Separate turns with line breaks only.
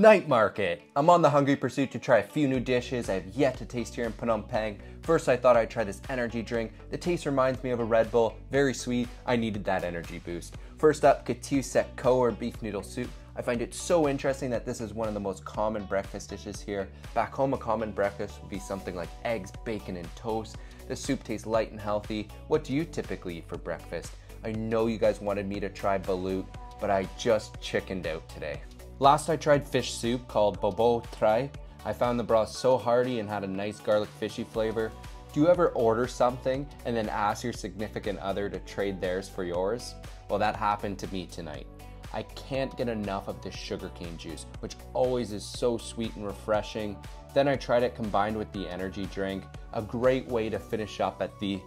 Night Market. I'm on the hungry pursuit to try a few new dishes I have yet to taste here in Phnom Penh. First, I thought I'd try this energy drink. The taste reminds me of a Red Bull, very sweet. I needed that energy boost. First up, Katiu Sek Ko or beef noodle soup. I find it so interesting that this is one of the most common breakfast dishes here. Back home, a common breakfast would be something like eggs, bacon, and toast. The soup tastes light and healthy. What do you typically eat for breakfast? I know you guys wanted me to try balut, but I just chickened out today. Last I tried fish soup called Bobo Trai. I found the broth so hearty and had a nice garlic fishy flavor. Do you ever order something and then ask your significant other to trade theirs for yours? Well, that happened to me tonight. I can't get enough of this sugarcane juice, which always is so sweet and refreshing. Then I tried it combined with the energy drink, a great way to finish up at the